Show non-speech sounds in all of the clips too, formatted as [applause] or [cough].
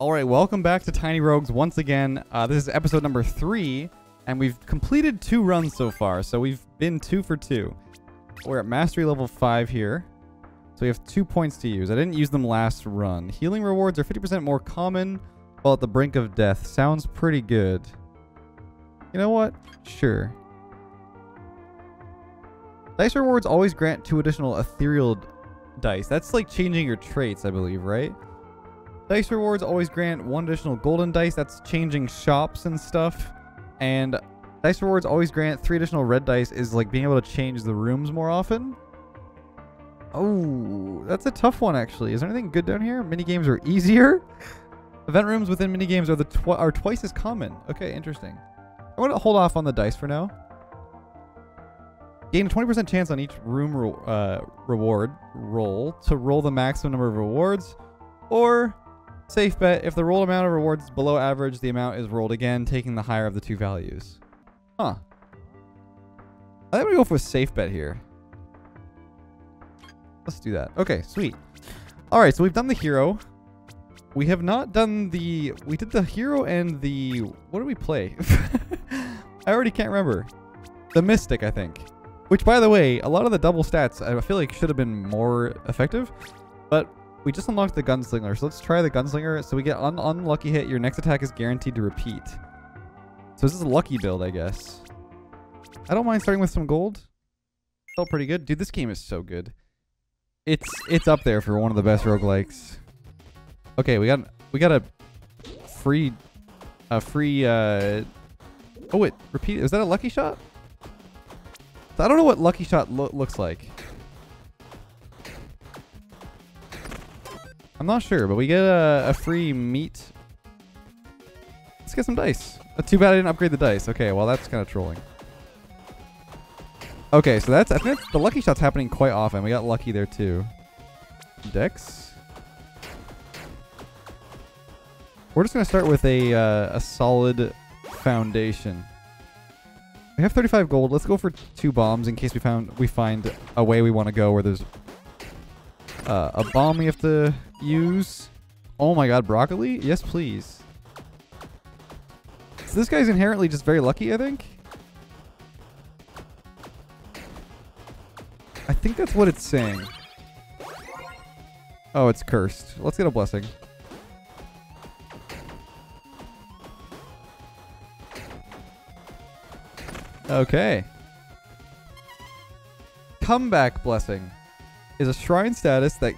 All right, welcome back to Tiny Rogues once again. Uh, this is episode number three, and we've completed two runs so far. So we've been two for two. We're at mastery level five here. So we have two points to use. I didn't use them last run. Healing rewards are 50% more common while at the brink of death. Sounds pretty good. You know what? Sure. Dice rewards always grant two additional ethereal dice. That's like changing your traits, I believe, right? Dice rewards always grant one additional golden dice. That's changing shops and stuff. And dice rewards always grant three additional red dice is like being able to change the rooms more often. Oh, that's a tough one actually. Is there anything good down here? Mini games are easier. [laughs] Event rooms within mini games are the are twice as common. Okay, interesting. I want to hold off on the dice for now. Gain a 20% chance on each room re uh, reward roll to roll the maximum number of rewards, or Safe bet, if the rolled amount of rewards is below average, the amount is rolled again, taking the higher of the two values. Huh. I think I'm go for a safe bet here. Let's do that. Okay, sweet. Alright, so we've done the hero. We have not done the... We did the hero and the... What did we play? [laughs] I already can't remember. The Mystic, I think. Which, by the way, a lot of the double stats I feel like should have been more effective. But we just unlocked the Gunslinger, so let's try the Gunslinger. So we get un unlucky hit. Your next attack is guaranteed to repeat. So this is a lucky build, I guess. I don't mind starting with some gold. Felt pretty good. Dude, this game is so good. It's it's up there for one of the best roguelikes. Okay, we got we got a free a free uh Oh wait, repeat is that a lucky shot? I don't know what lucky shot lo looks like. I'm not sure, but we get a, a free meat. Let's get some dice. Uh, too bad I didn't upgrade the dice. Okay, well that's kind of trolling. Okay, so that's I think that's, the lucky shot's happening quite often. We got lucky there too. Dex. We're just gonna start with a uh, a solid foundation. We have 35 gold. Let's go for two bombs in case we found we find a way we want to go where there's uh, a bomb we have to use. Oh my god, broccoli? Yes, please. So this guy's inherently just very lucky, I think. I think that's what it's saying. Oh, it's cursed. Let's get a blessing. Okay. Comeback blessing is a shrine status that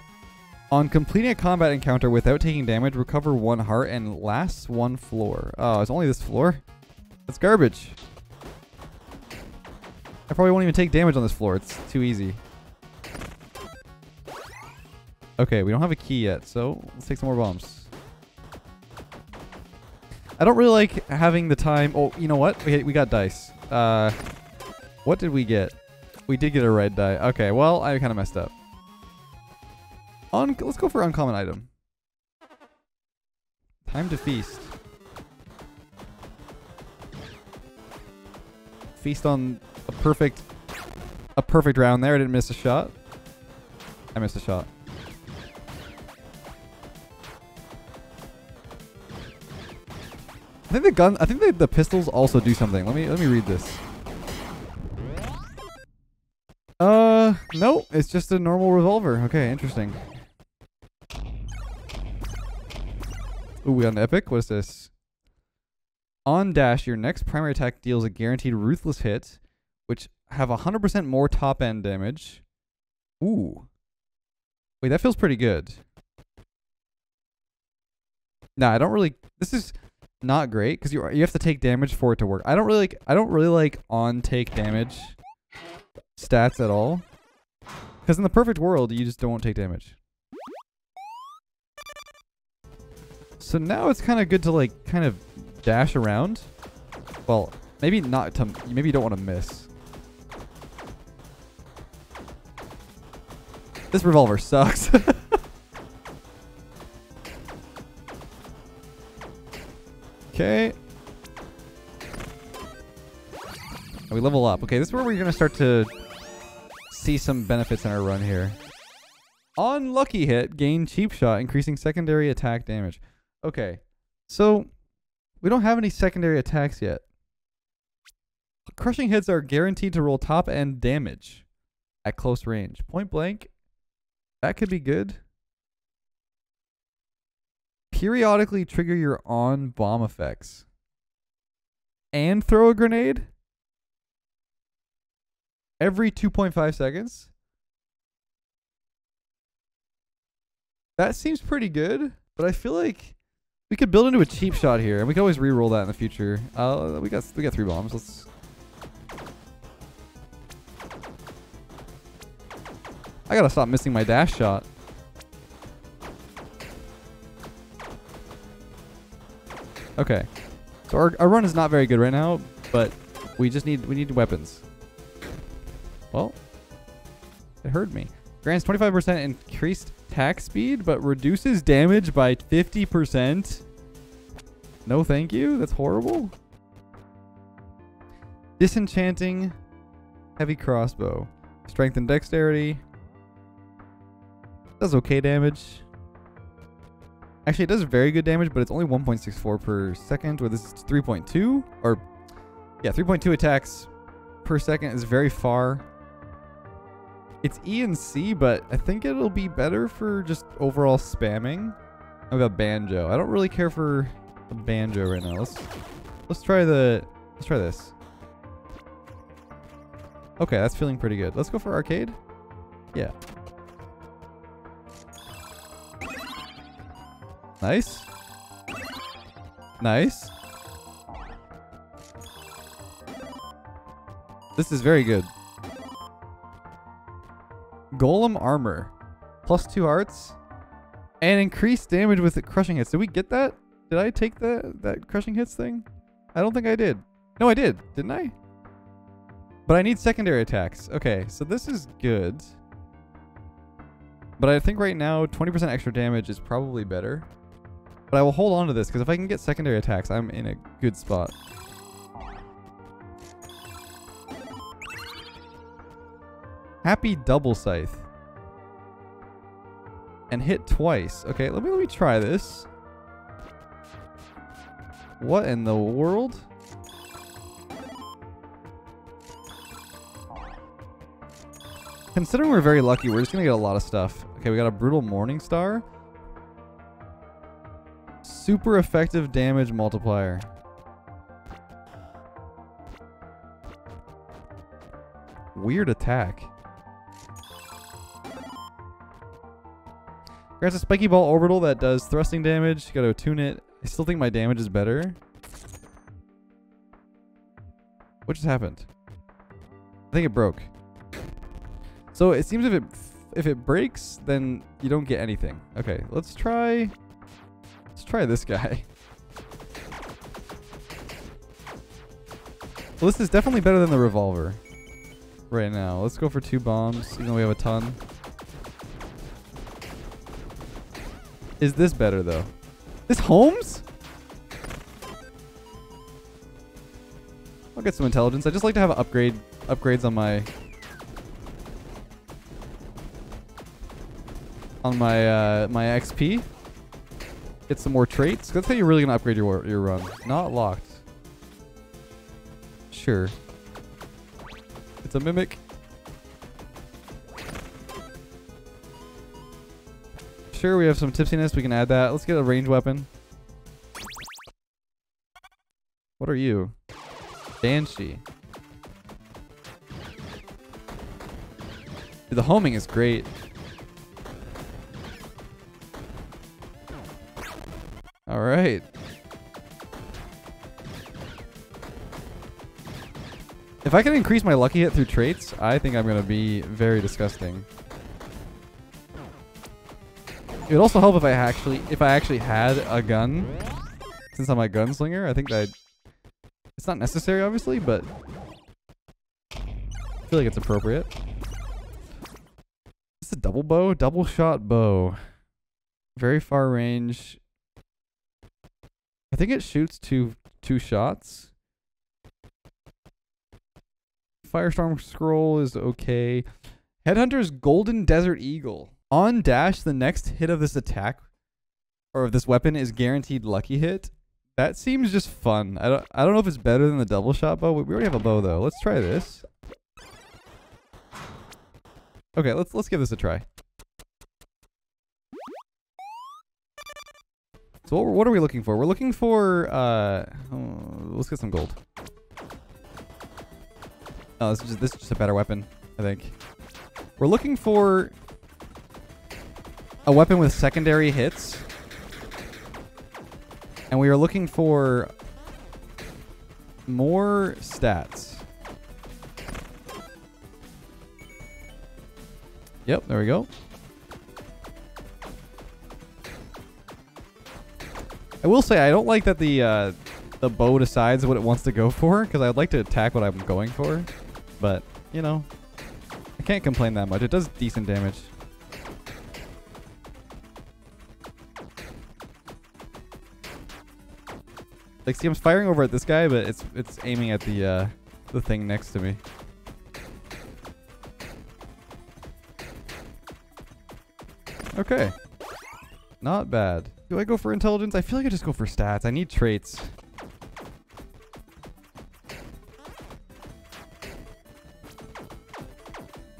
on completing a combat encounter without taking damage, recover one heart and lasts one floor. Oh, it's only this floor? That's garbage. I probably won't even take damage on this floor. It's too easy. Okay, we don't have a key yet, so let's take some more bombs. I don't really like having the time. Oh, you know what? We, we got dice. Uh, what did we get? We did get a red die. Okay, well, I kind of messed up. On, let's go for uncommon item. Time to feast. Feast on a perfect, a perfect round there. I didn't miss a shot. I missed a shot. I think the gun. I think the, the pistols also do something. Let me let me read this. Uh, no, it's just a normal revolver. Okay, interesting. Ooh, we got an epic. What is this? On dash, your next primary attack deals a guaranteed ruthless hit, which have 100% more top end damage. Ooh. Wait, that feels pretty good. Nah, I don't really. This is not great because you you have to take damage for it to work. I don't really like. I don't really like on take damage stats at all. Because in the perfect world, you just don't take damage. So now it's kind of good to like kind of dash around. Well, maybe not to, maybe you don't want to miss. This revolver sucks. [laughs] okay. we level up. Okay, this is where we're going to start to see some benefits in our run here. On lucky hit, gain cheap shot, increasing secondary attack damage. Okay. So we don't have any secondary attacks yet. Crushing hits are guaranteed to roll top end damage at close range. Point blank, that could be good. Periodically trigger your on bomb effects. And throw a grenade every 2.5 seconds. That seems pretty good, but I feel like we could build into a cheap shot here, and we can always re-roll that in the future. Uh, we got we got three bombs. Let's. I gotta stop missing my dash shot. Okay, so our our run is not very good right now, but we just need we need weapons. Well, it heard me. Grants 25% increased attack speed, but reduces damage by 50%. No thank you. That's horrible. Disenchanting heavy crossbow. Strength and dexterity. Does okay damage. Actually, it does very good damage, but it's only 1.64 per second, where this is 3.2. Or, yeah, 3.2 attacks per second is very far. It's E and C, but I think it'll be better for just overall spamming. I've got banjo. I don't really care for banjo right now. Let's let's try the let's try this. Okay, that's feeling pretty good. Let's go for arcade. Yeah. Nice. Nice. This is very good. Golem armor. Plus two hearts. And increased damage with the crushing hits. Did we get that? Did I take that that crushing hits thing? I don't think I did. No, I did. Didn't I? But I need secondary attacks. Okay, so this is good. But I think right now 20% extra damage is probably better. But I will hold on to this because if I can get secondary attacks, I'm in a good spot. Happy double scythe. And hit twice. Okay, let me let me try this. What in the world? Considering we're very lucky, we're just gonna get a lot of stuff. Okay, we got a brutal morning star. Super effective damage multiplier. Weird attack. Grants a spiky ball orbital that does thrusting damage. Gotta attune it. I still think my damage is better. What just happened? I think it broke. So it seems if it if it breaks, then you don't get anything. Okay, let's try let's try this guy. [laughs] Well, this is definitely better than the revolver right now. Let's go for two bombs, even though we have a ton. Is this better though? This Holmes? I'll get some intelligence. I just like to have upgrade upgrades on my on my uh, my XP. Get some more traits. That's how you're really gonna upgrade your your run. Not locked. Sure. It's a mimic. Sure, we have some tipsiness. We can add that. Let's get a range weapon. What are you? Banshee. Dude, the homing is great. All right. If I can increase my lucky hit through traits, I think I'm going to be very disgusting. It would also help if I actually if I actually had a gun. Since I'm a gunslinger, I think that it's not necessary obviously, but I feel like it's appropriate. It's a double bow, double shot bow. Very far range. I think it shoots two two shots. Firestorm scroll is okay. Headhunter's Golden Desert Eagle. On dash, the next hit of this attack or of this weapon is guaranteed lucky hit, that seems just fun. I don't I don't know if it's better than the double shot bow. We already have a bow though. Let's try this. Okay, let's let's give this a try. So what, what are we looking for? We're looking for uh oh, let's get some gold. Oh, this is just this is just a better weapon, I think. We're looking for a weapon with secondary hits. And we are looking for more stats. Yep, there we go. I will say I don't like that the uh, the bow decides what it wants to go for because I'd like to attack what I'm going for, but you know, I can't complain that much. It does decent damage. Like, see, I'm firing over at this guy, but it's it's aiming at the uh, the thing next to me. Okay. Not bad. Do I go for intelligence? I feel like I just go for stats. I need traits.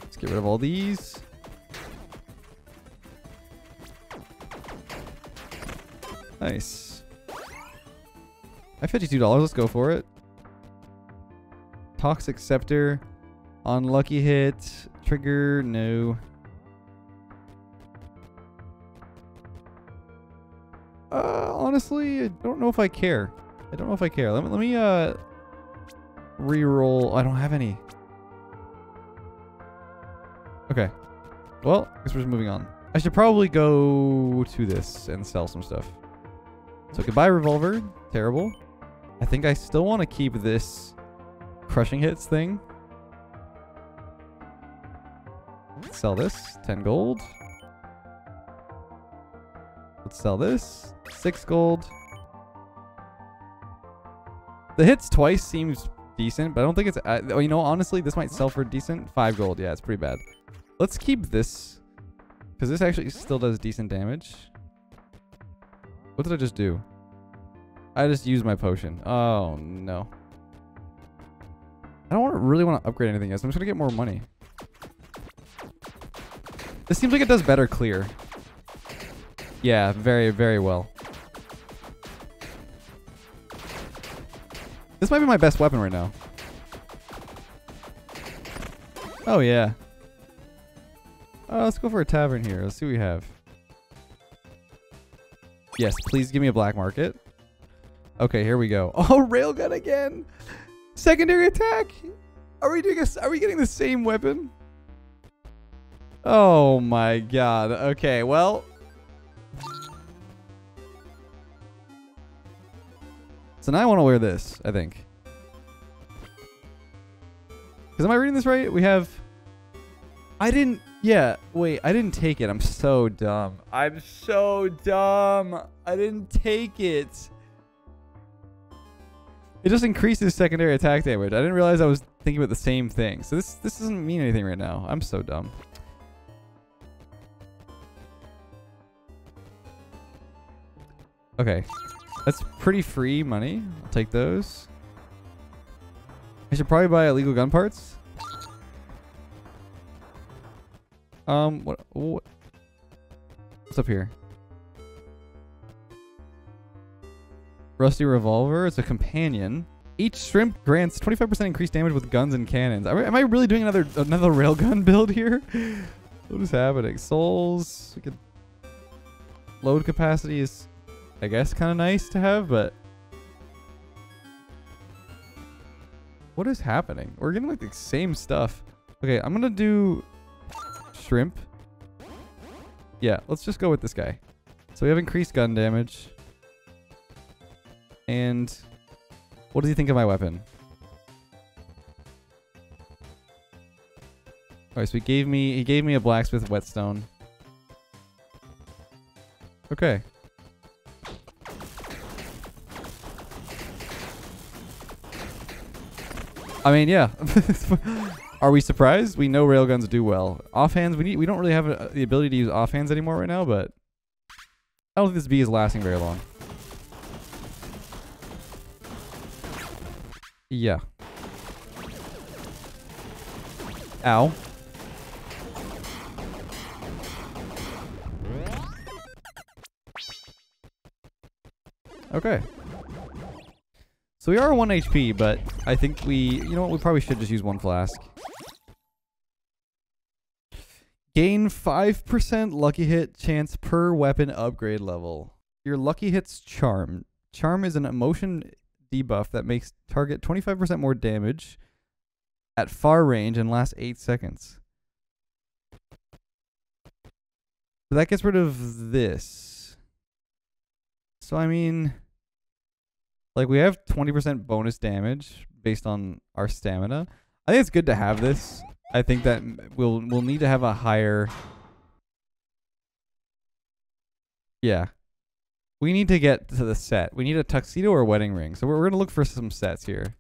Let's get rid of all these. Nice. Have $52. Let's go for it. Toxic Scepter. Unlucky hit. Trigger. No. Uh, honestly, I don't know if I care. I don't know if I care. Let me, let me uh, re-roll. I don't have any. Okay. Well, I guess we're just moving on. I should probably go to this and sell some stuff. So goodbye, Revolver. Terrible. I think I still want to keep this crushing hits thing. Sell this. 10 gold. Let's sell this. 6 gold. The hits twice seems decent, but I don't think it's... Uh, oh, you know, honestly, this might sell for decent. 5 gold. Yeah, it's pretty bad. Let's keep this. Because this actually still does decent damage. What did I just do? I just used my potion. Oh, no. I don't really want to upgrade anything else. I'm just going to get more money. This seems like it does better clear. Yeah, very, very well. This might be my best weapon right now. Oh, yeah. Uh, let's go for a tavern here. Let's see what we have. Yes, please give me a black market. Okay, here we go. [laughs] Oh, railgun again. Secondary attack. Are we doing a, Are we getting the same weapon? Oh my god. Okay, well. So now I want to wear this, I think. Because am I reading this right? We have... I didn't... Yeah, wait, I didn't take it. I'm so dumb. I'm so dumb. I didn't take it. It just increases secondary attack damage. I didn't realize I was thinking about the same thing. So this this doesn't mean anything right now. I'm so dumb. Okay. That's pretty free money. I'll take those. I should probably buy illegal gun parts. Um, what, what what's up here? Rusty Revolver. It's a companion. Each shrimp grants 25% increased damage with guns and cannons. Am I really doing another another [laughs] railgun build here? what is happening? Souls. Could load capacity is, I guess, kind of nice to have, but what is happening? We're getting like the same stuff. Okay, I'm gonna do shrimp. Yeah, let's just go with this guy. So we have increased gun damage. And what does he think of my weapon? Alright, so he gave me he gave me a blacksmith whetstone. Okay. I mean, yeah. [laughs] Are we surprised? We know railguns do well. Offhands, we need we don't really have a, the ability to use offhands anymore right now, but I don't think this bee is lasting very long. Yeah. Ow. Okay. So we are 1 HP, but I think we, you know what, we probably should just use one flask. Gain 5% lucky hit chance per weapon upgrade level. Your lucky hit's charm. Charm is an emotion debuff that makes target 25% more damage at far range and lasts 8 seconds. So that gets rid of this. So I mean, like we have 20% bonus damage based on our stamina. I think it's good to have this. I think that we'll we'll need to have a higher Yeah. We need to get to the set. We need a tuxedo or a wedding ring. So we're, we're going to look for some sets here.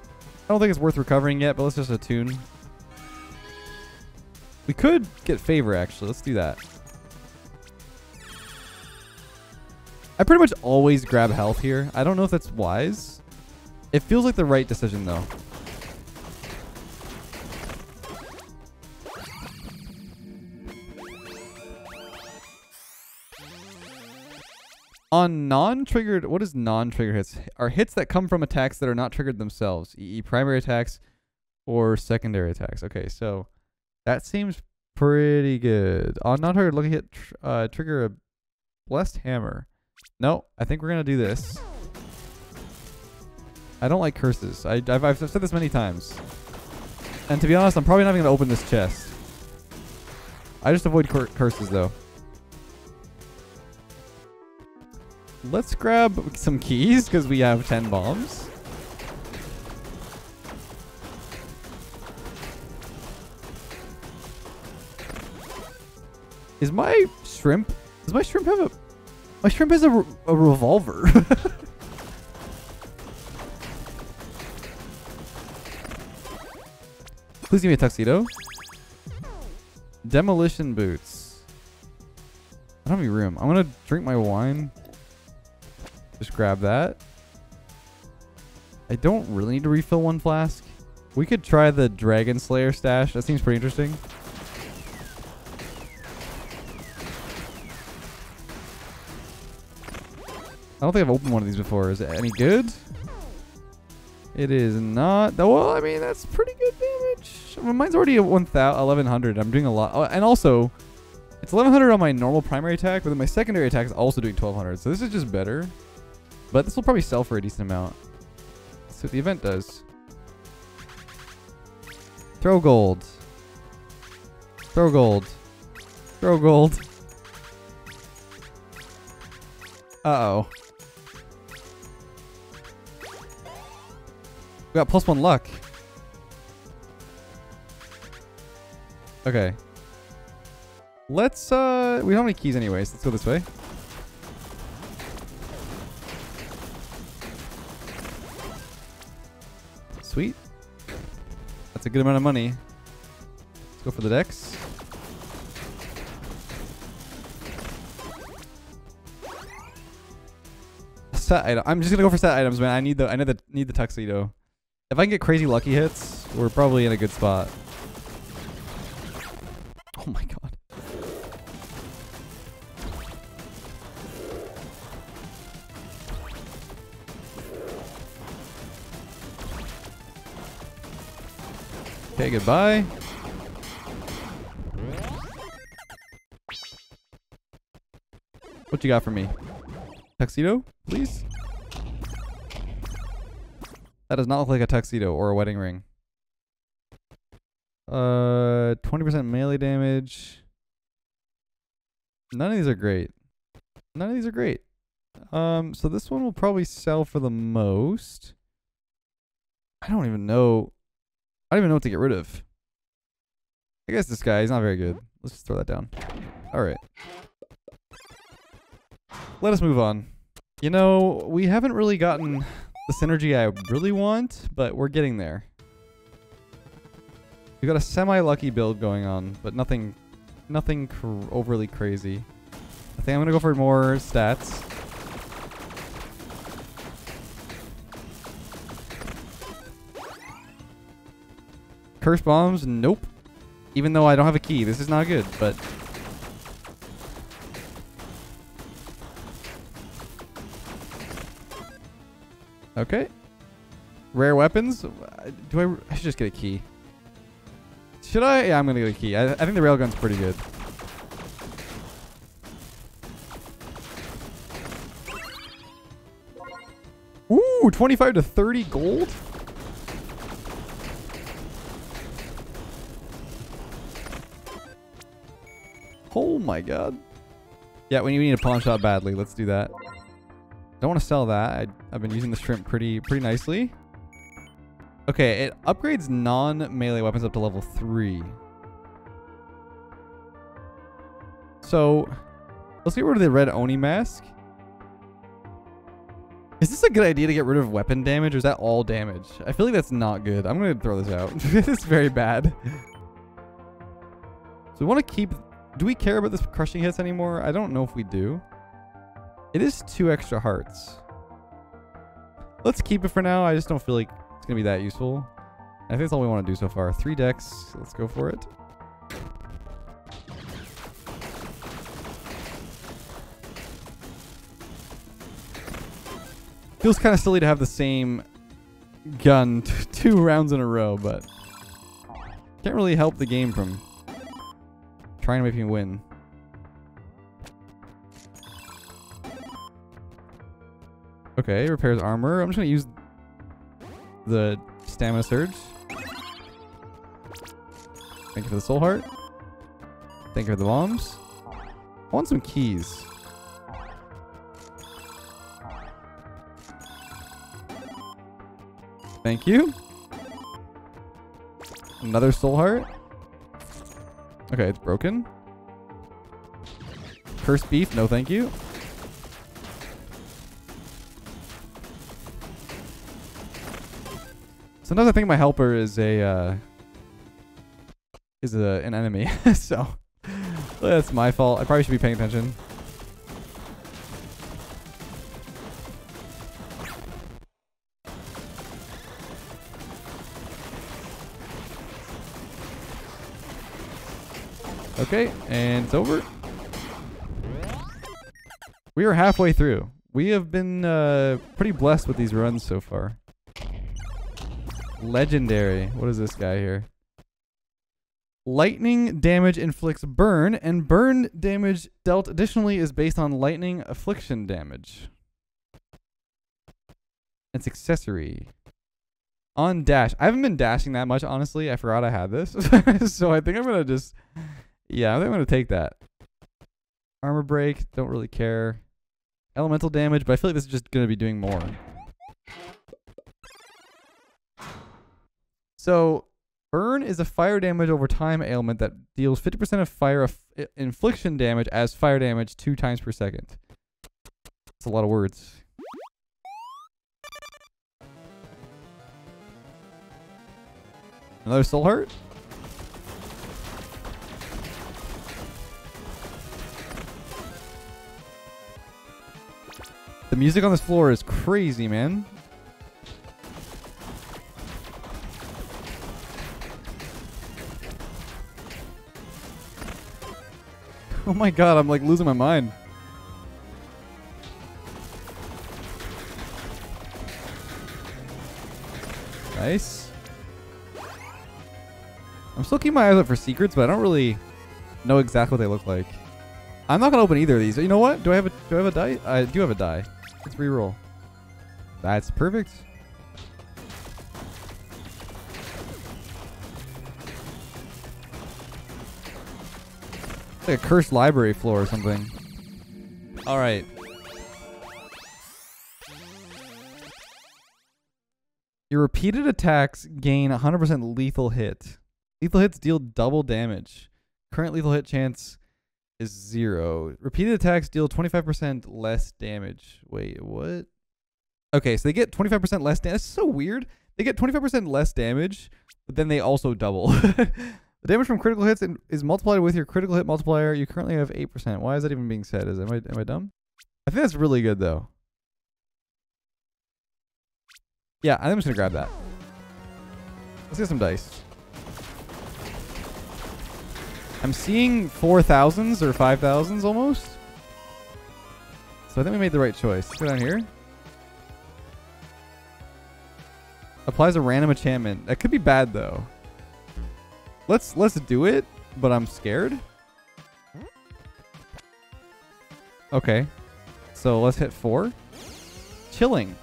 I don't think it's worth recovering yet, but let's just attune. We could get favor, actually. Let's do that. I pretty much always grab health here. I don't know if that's wise. It feels like the right decision, though. On non-triggered, what is non-trigger hits? Are hits that come from attacks that are not triggered themselves, e.e. primary attacks or secondary attacks. Okay, so that seems pretty good. On non-triggered, lucky hit, tr uh, trigger a blessed hammer. No, I think we're gonna do this. I don't like curses. I, have I've said this many times. And to be honest, I'm probably not even gonna open this chest. I just avoid cur curses though. Let's grab some keys because we have 10 bombs. Is my shrimp... Does my shrimp have a... My shrimp has a, re a revolver. [laughs] Please give me a tuxedo. Demolition boots. I don't have any room. I'm gonna drink my wine. Just grab that. I don't really need to refill one flask. We could try the Dragon Slayer stash. That seems pretty interesting. I don't think I've opened one of these before. Is it any good? It is not. Well, I mean, that's pretty good damage. Mine's already at 1100. I'm doing a lot. Oh, and also, it's 1100 on my normal primary attack, but then my secondary attack is also doing 1200. So this is just better. But this will probably sell for a decent amount. That's what the event does. Throw gold. Throw gold. Throw gold. Uh-oh. We got plus one luck. Okay. Let's, uh, we don't have any keys anyways. Let's go this way. Sweet. That's a good amount of money. Let's go for the decks. Set item. I'm just gonna go for set items, man. I need the I need the need the tuxedo. If I can get crazy lucky hits, we're probably in a good spot. Oh my god. Okay, goodbye. What you got for me? Tuxedo, please? That does not look like a tuxedo or a wedding ring. Uh, 20% melee damage. None of these are great. None of these are great. Um, so this one will probably sell for the most. I don't even know. I don't even know what to get rid of. I guess this guy, he's not very good. Let's just throw that down. Alright. Let us move on. You know, we haven't really gotten the synergy I really want, but we're getting there. We got a semi-lucky build going on, but nothing Nothing cr overly crazy. I think I'm gonna go for more stats. Curse bombs? Nope. Even though I don't have a key. This is not good, but... Okay. Rare weapons? Do I... I should just get a key. Should I? Yeah, I'm gonna get a key. I, I think the railgun's pretty good. Ooh, 25 to 30 gold? Oh my god. Yeah, we need a pawn shop badly. Let's do that. Don't want to sell that. I, I've been using the shrimp pretty pretty nicely. Okay, it upgrades non-melee weapons up to level 3. So, let's get rid of the red Oni mask. Is this a good idea to get rid of weapon damage, or is that all damage? I feel like that's not good. I'm going to throw this out. [laughs] this is very bad. So we want to keep... Do we care about this crushing hits anymore? I don't know if we do. It is two extra hearts. Let's keep it for now. I just don't feel like it's going to be that useful. I think that's all we want to do so far. Three decks. Let's go for it. Feels kind of silly to have the same gun [laughs] two rounds in a row, but can't really help the game from trying to make me win. Okay, repairs armor. I'm just to use the stamina surge. Thank you for the soul heart. Thank you for the bombs. I want some keys. Thank you. Another soul heart. Okay, it's broken. Cursed beef, no thank you. Sometimes I think my helper is a uh, is a, an enemy, [laughs] so that's my fault. I probably should be paying attention. Okay, and it's over. We are halfway through. We have been uh, pretty blessed with these runs so far. Legendary. What is this guy here? Lightning damage inflicts burn, and burn damage dealt additionally is based on lightning affliction damage. It's accessory. On dash. I haven't been dashing that much, honestly. I forgot I had this. [laughs] so I think I'm going to just... Yeah, I think I'm to take that. Armor break. Don't really care. Elemental damage, but I feel like this is just to be doing more. So, burn is a fire damage over time ailment that deals 50% of fire infliction damage as fire damage two times per second. That's a lot of words. Another soul heart? The music on this floor is crazy, man. [laughs] Oh my god, I'm like losing my mind. Nice. I'm still keeping my eyes out for secrets, but I don't really know exactly what they look like. I'm not gonna open either of these. You know what? Do I have a do I have a die? I do have a die. Let's reroll. That's perfect. like a cursed library floor or something. All right. Your repeated attacks gain 100% lethal hit. Lethal hits deal double damage. Current lethal hit chance is zero. Repeated attacks deal 25% less damage. Wait, what? Okay, so they get 25% less damage. That's so weird. They get 25% less damage, but then they also double. [laughs] The damage from critical hits is multiplied with your critical hit multiplier. You currently have 8%. Why is that even being said? Is am I am I dumb? I think that's really good though. Yeah, I'm just gonna grab that. Let's get some dice. I'm seeing four thousands or five thousands almost. So I think we made the right choice. Let's go down here. Applies a random enchantment. That could be bad though. Let's let's do it, but I'm scared. Okay. So let's hit four. Chilling.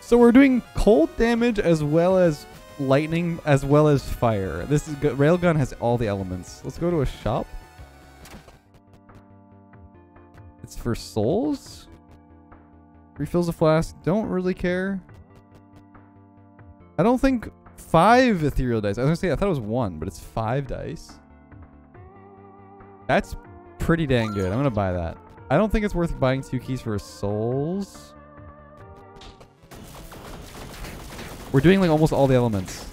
So we're doing cold damage as well as lightning as well as fire. This is good. Railgun has all the elements. Let's go to a shop. It's for souls. Refills a flask. Don't really care. I don't think five ethereal dice. I was gonna say I thought it was one, but it's five dice. That's pretty dang good. I'm gonna buy that. I don't think it's worth buying two keys for souls. We're doing like almost all the elements.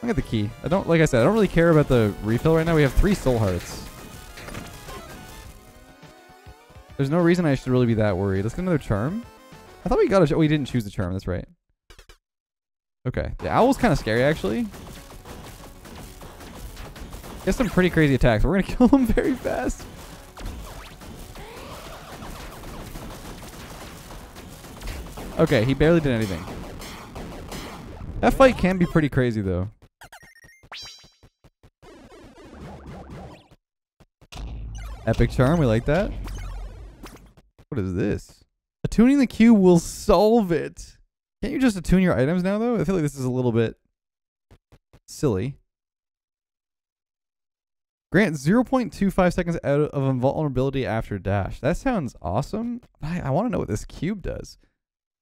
Look at the key. I don't, like I said, I don't really care about the refill right now. We have three soul hearts. There's no reason I should really be that worried. Let's get another charm. I thought we got a... Oh, we didn't choose the charm. That's right. Okay. The owl's kind of scary, actually. He some pretty crazy attacks. We're going [laughs] to kill him very fast. Okay, he barely did anything. That fight can be pretty crazy, though. Epic charm, we like that. What is this? Attuning the cube will solve it. Can't you just attune your items now, though? I feel like this is a little bit silly. Grant 0.25 seconds out of invulnerability after dash. That sounds awesome. I, I want to know what this cube does.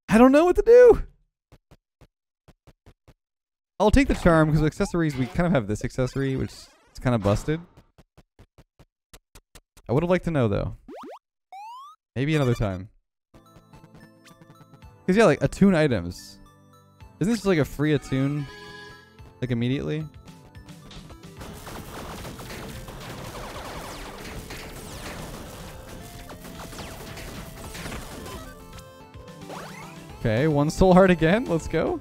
I don't know what to do. I'll take the charm because accessories, we kind of have this accessory, which is kind of busted. I would have liked to know, though. Maybe another time. Because, yeah, like, attune items. Isn't this just like a free attune? Like, immediately? Okay, one soul heart again. Let's go.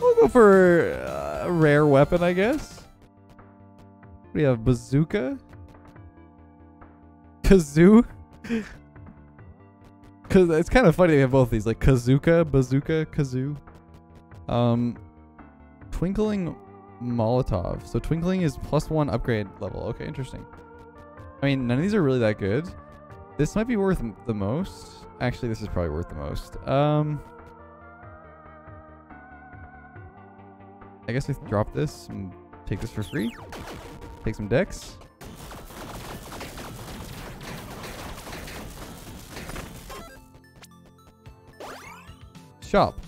We'll go for a rare weapon, I guess. We have bazooka, kazoo. [laughs] Cause it's kind of funny they have both these, like Kazooka, bazooka, kazoo. Um, twinkling molotov. So twinkling is plus one upgrade level. Okay, interesting. I mean, none of these are really that good. This might be worth the most. Actually, this is probably worth the most. Um, I guess we drop this and take this for free. Take some decks. Shop.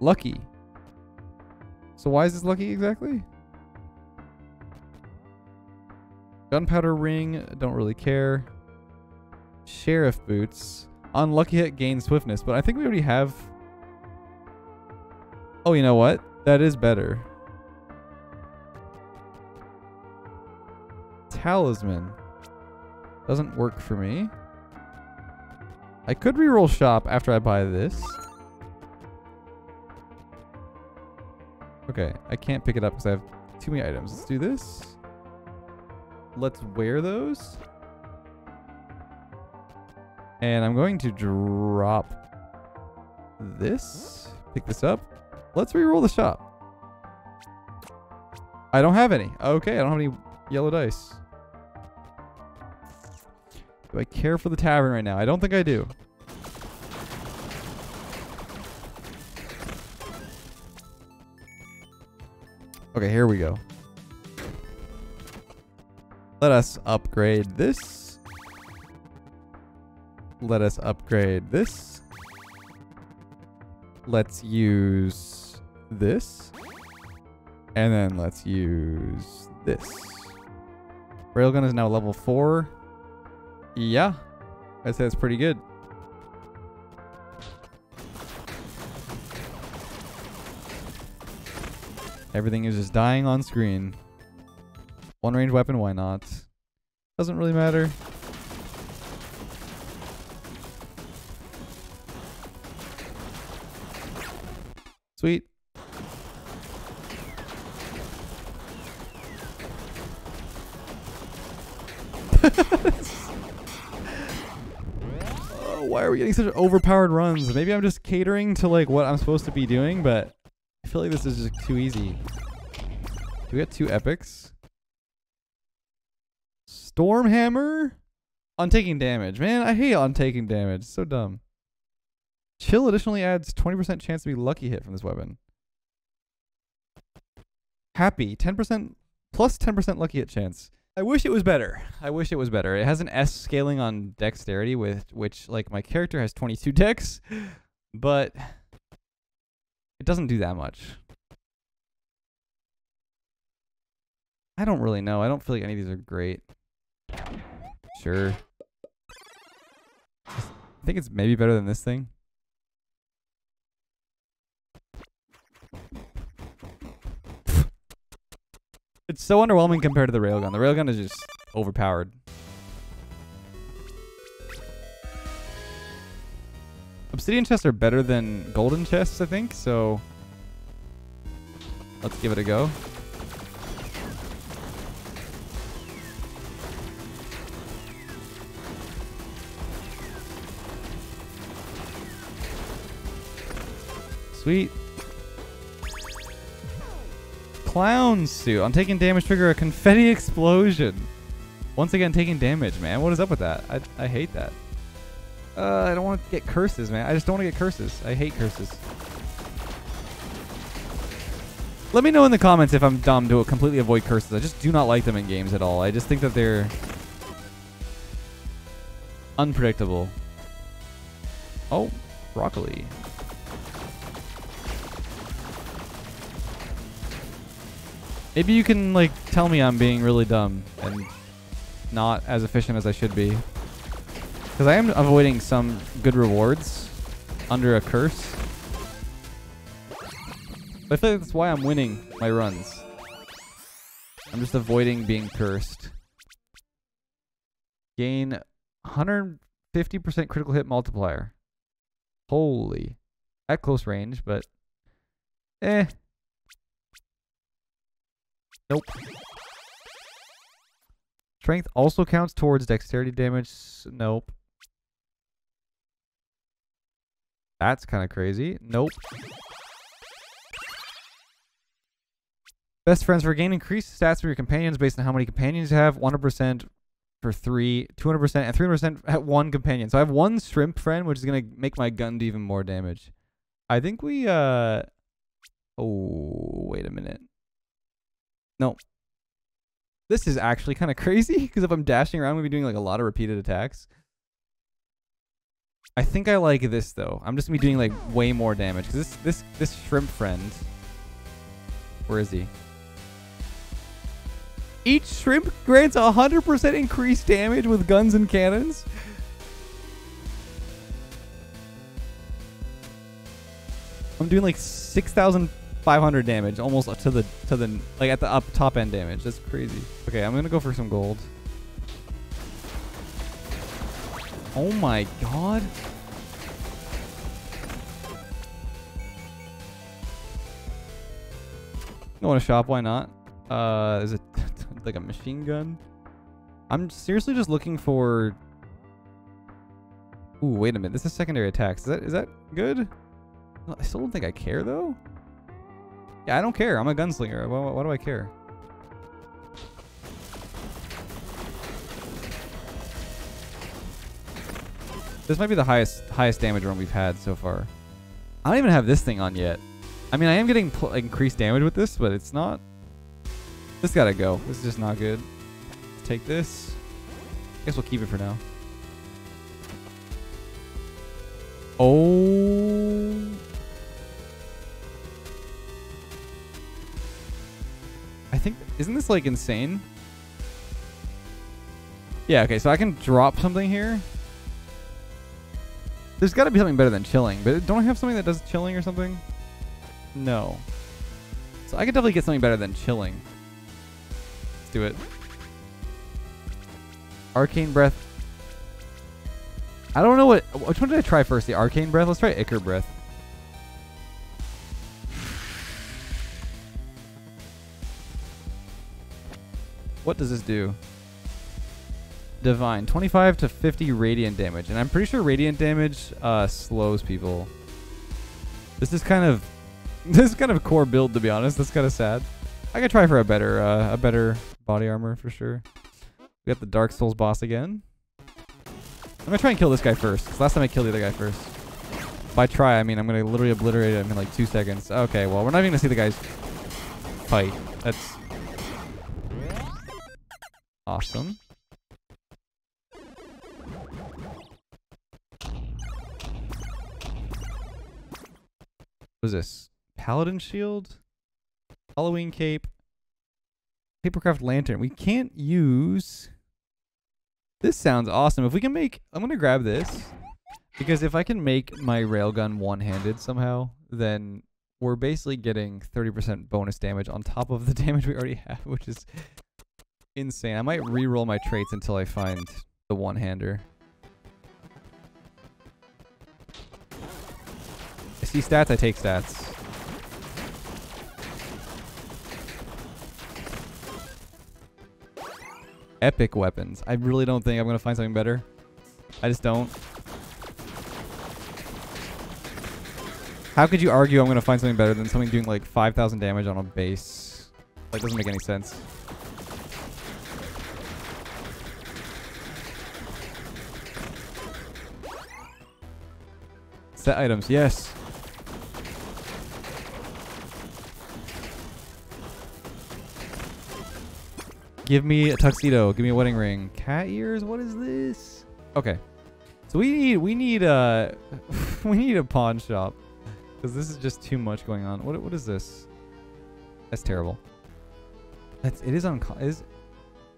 Lucky. So why is this lucky exactly? Gunpowder ring, don't really care. Sheriff boots. Unlucky hit gain swiftness, but I think we already have... Oh, you know what? That is better. Talisman. Doesn't work for me. I could reroll shop after I buy this. Okay, I can't pick it up because I have too many items. Let's do this. Let's wear those. And I'm going to drop this. Pick this up. Let's re-roll the shop. I don't have any. Okay, I don't have any yellow dice. Do I care for the tavern right now? I don't think I do. Okay, here we go. Let us upgrade this. Let us upgrade this. Let's use this. And then let's use this. Railgun is now level 4. Yeah. I'd say that's pretty good. Everything is just dying on screen. One range weapon, why not? Doesn't really matter. Sweet. [laughs] oh, why are we getting such overpowered runs? Maybe I'm just catering to like what I'm supposed to be doing, but feel like this is just too easy. Do we get two epics? Stormhammer? On taking damage. Man, I hate on taking damage. so dumb. Chill additionally adds 20% chance to be lucky hit from this weapon. Happy, 10% plus 10% lucky hit chance. I wish it was better. I wish it was better. It has an S scaling on dexterity with which like my character has 22 dex, [laughs] but it doesn't do that much. I don't really know. I don't feel like any of these are great. Sure. I think it's maybe better than this thing. It's so underwhelming compared to the railgun. The railgun is just overpowered. Obsidian chests are better than golden chests, I think, so let's give it a go. Sweet. Clown suit. I'm taking damage, trigger a confetti explosion. Once again, taking damage, man. What is up with that? I, I hate that. Uh, I don't want to get curses, man. I just don't want to get curses. I hate curses. Let me know in the comments if I'm dumb to completely avoid curses. I just do not like them in games at all. I just think that they're unpredictable. Oh, broccoli. Maybe you can like tell me I'm being really dumb and not as efficient as I should be. Because I am avoiding some good rewards under a curse. But I feel like that's why I'm winning my runs. I'm just avoiding being cursed. Gain 150% critical hit multiplier. Holy. At close range, but eh. Nope. Strength also counts towards dexterity damage. Nope. That's kind of crazy. Nope. Best friends for gain increased stats for your companions based on how many companions you have. 100% for three, 200%, and 300% at one companion. So I have one shrimp friend, which is going to make my gun do even more damage. I think we, uh... Oh, wait a minute. No. This is actually kind of [laughs] crazy because if I'm dashing around, to be doing like a lot of repeated attacks. I think I like this though. I'm just to be doing like way more damage because this, this, this shrimp friend. Where is he? Each shrimp grants 100% increased damage with guns and cannons. I'm doing like 6,500 damage, almost to the to the like at the up top end damage. That's crazy. Okay, I'm gonna go for some gold. Oh my god. I want to shop, why not? Uh, is it [laughs] like a machine gun? I'm seriously just looking for... Ooh, wait a minute. This is secondary attacks. Is that is that good? I still don't think I care, though. Yeah, I don't care. I'm a gunslinger. Why, why do I care? This might be the highest highest damage run we've had so far. I don't even have this thing on yet. I mean, I am getting increased damage with this, but it's not... This gotta go. This is just not good. Take this. I guess we'll keep it for now. Oh... I think, isn't this like insane? Yeah, okay, so I can drop something here. There's got to be something better than chilling, but don't I have something that does chilling or something? No. So I could definitely get something better than chilling. Let's do it. Arcane Breath. I don't know what... Which one did I try first? The Arcane Breath? Let's try Ichor Breath. What does this do? Divine. 25 to 50 radiant damage. And I'm pretty sure radiant damage uh, slows people. This is kind of... [laughs] This is kind of core build, to be honest. That's kind of sad. I could try for a better, uh, a better body armor for sure. We got the Dark Souls boss again. I'm gonna try and kill this guy first. Last time I killed the other guy first. By try, I mean I'm gonna literally obliterate him in like two seconds. Okay, well we're not even gonna see the guys fight. That's awesome. What is this? Paladin shield? Halloween cape? Papercraft lantern. We can't use... This sounds awesome. If we can make... I'm to grab this. Because if I can make my railgun one-handed somehow, then we're basically getting 30% bonus damage on top of the [laughs] damage we already have, which is insane. I might re-roll my traits until I find the one-hander. See stats, I take stats. Epic weapons. I really don't think I'm going to find something better. I just don't. How could you argue I'm going to find something better than something doing like 5,000 damage on a base? That doesn't make any sense. Set items, yes. Give me a tuxedo. Give me a wedding ring. Cat ears? What is this? Okay. So we need we need a [laughs] we need a pawn shop because this is just too much going on. What what is this? That's terrible. That's it is uncommon. Is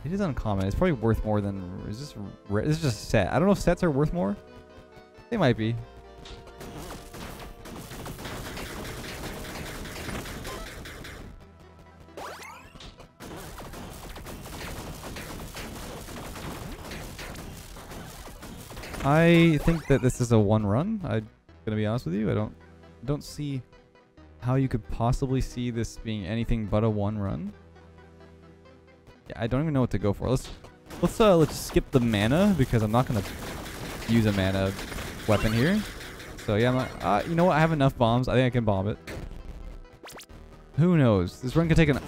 it is uncommon. It's probably worth more than is this this is just a set. I don't know if sets are worth more. They might be. I think that this is a one run. I'm gonna be honest with you. I don't don't see how you could possibly see this being anything but a one run. Yeah, I don't even know what to go for. Let's let's uh let's skip the mana because I'm not gonna use a mana weapon here. So yeah, not, uh, you know what? I have enough bombs. I think I can bomb it. Who knows? This run could take an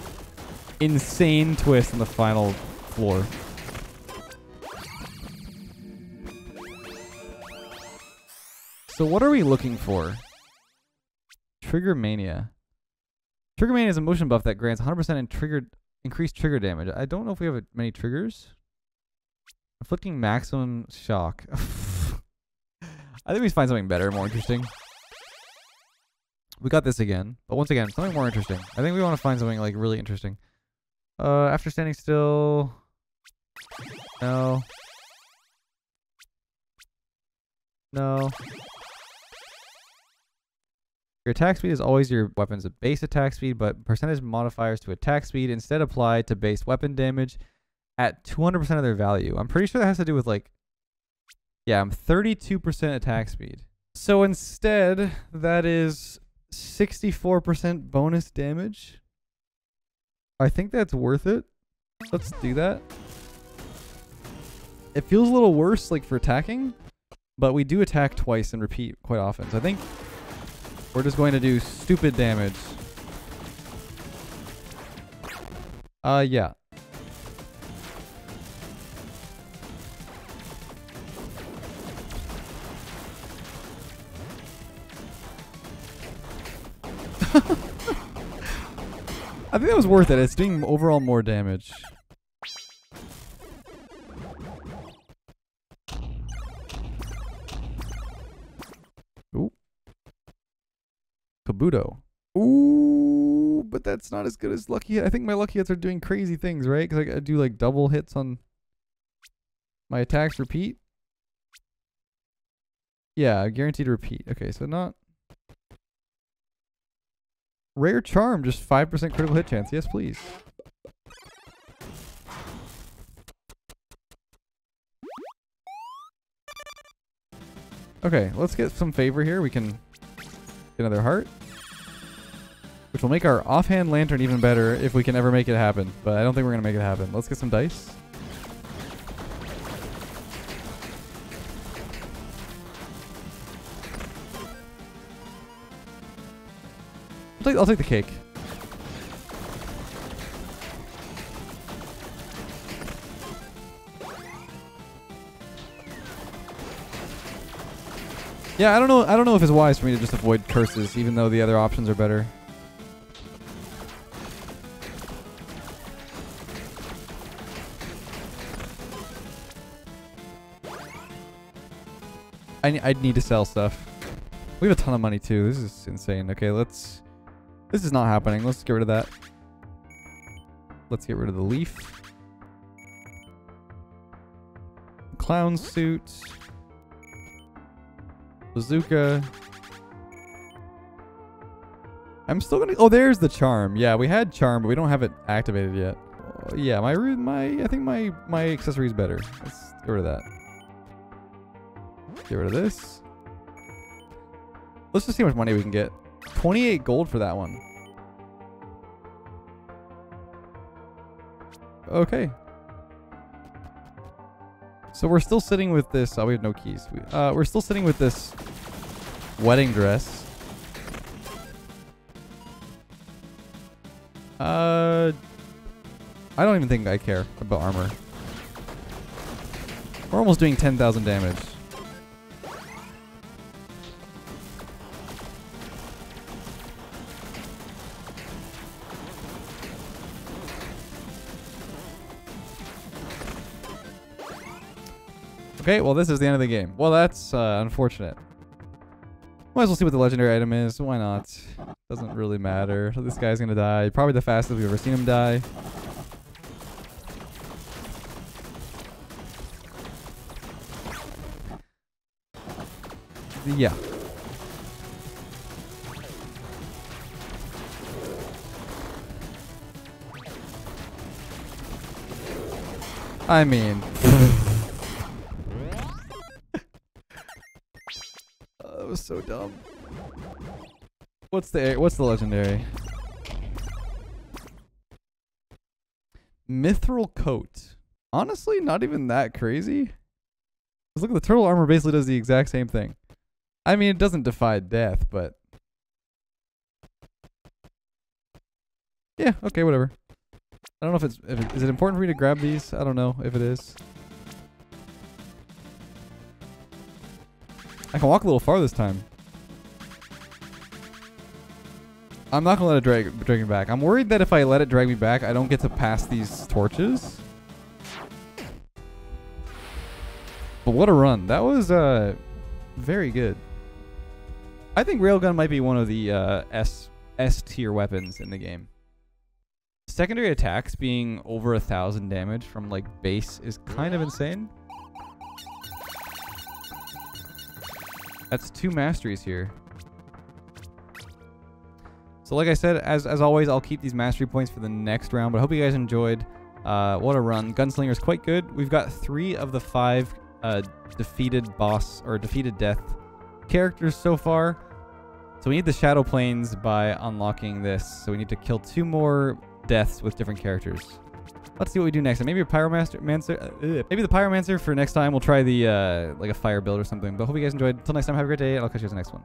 insane twist in the final floor. So what are we looking for? Trigger Mania. Trigger Mania is a motion buff that grants 100% in triggered increased trigger damage. I don't know if we have many triggers. Inflicting maximum shock. [laughs] I think we find something better, more interesting. We got this again, but once again, something more interesting. I think we want to find something like really interesting. Uh, after standing still. No. No. Your attack speed is always your weapon's base attack speed, but percentage modifiers to attack speed instead apply to base weapon damage at 200% of their value. I'm pretty sure that has to do with like, yeah, I'm 32% attack speed. So instead, that is 64% bonus damage. I think that's worth it. Let's do that. It feels a little worse like for attacking, but we do attack twice and repeat quite often. So I think we're just going to do stupid damage. Uh, yeah. [laughs] I think that was worth it. It's doing overall more damage. Kabuto. Ooh, but that's not as good as Lucky Hit. I think my Lucky Hits are doing crazy things, right? Because I do like double hits on... My attacks repeat. Yeah, guaranteed repeat. Okay, so not rare charm, just five percent critical hit chance. Yes, please. Okay, let's get some favor here. We can get another heart. Which will make our offhand lantern even better if we can ever make it happen. But I don't think we're going to make it happen. Let's get some dice. I'll take, I'll take the cake. Yeah, I don't know. I don't know if it's wise for me to just avoid curses, even though the other options are better. I I need to sell stuff. We have a ton of money too. This is insane. Okay, let's. This is not happening. Let's get rid of that. Let's get rid of the leaf. Clown suit. Bazooka. I'm still gonna. Oh, there's the charm. Yeah, we had charm, but we don't have it activated yet. Uh, yeah, my my I think my my accessory is better. Let's get rid of that. Get rid of this. Let's just see how much money we can get. 28 gold for that one. Okay. So we're still sitting with this. Oh, we have no keys. We, uh, we're still sitting with this wedding dress. Uh, I don't even think I care about armor. We're almost doing 10,000 damage. Okay, well this is the end of the game. Well, that's uh, unfortunate. Might as well see what the legendary item is. Why not? Doesn't really matter. This guy's gonna die. Probably the fastest we've ever seen him die. Yeah. I mean... [laughs] so dumb. What's the what's the legendary? Mithril coat. Honestly, not even that crazy. Cause look, the turtle armor basically does the exact same thing. I mean, it doesn't defy death, but yeah, okay, whatever. I don't know if it's if it, is it important for me to grab these. I don't know if it is. I can walk a little far this time. I'm not gonna let it drag, drag me back. I'm worried that if I let it drag me back, I don't get to pass these torches. But what a run. That was uh, very good. I think Railgun might be one of the uh, S S tier weapons in the game. Secondary attacks being over a thousand damage from like base is kind of insane. That's two masteries here. So like I said, as, as always, I'll keep these mastery points for the next round, but I hope you guys enjoyed. Uh, what a run. Gunslinger is quite good. We've got three of the five uh, defeated boss or defeated death characters so far. So we need the Shadow Planes by unlocking this. So we need to kill two more deaths with different characters. Let's see what we do next. Maybe a pyromancer, uh, maybe the pyromancer for next time. We'll try the uh, like a fire build or something. But hope you guys enjoyed. Until next time, have a great day. And I'll catch you guys next one.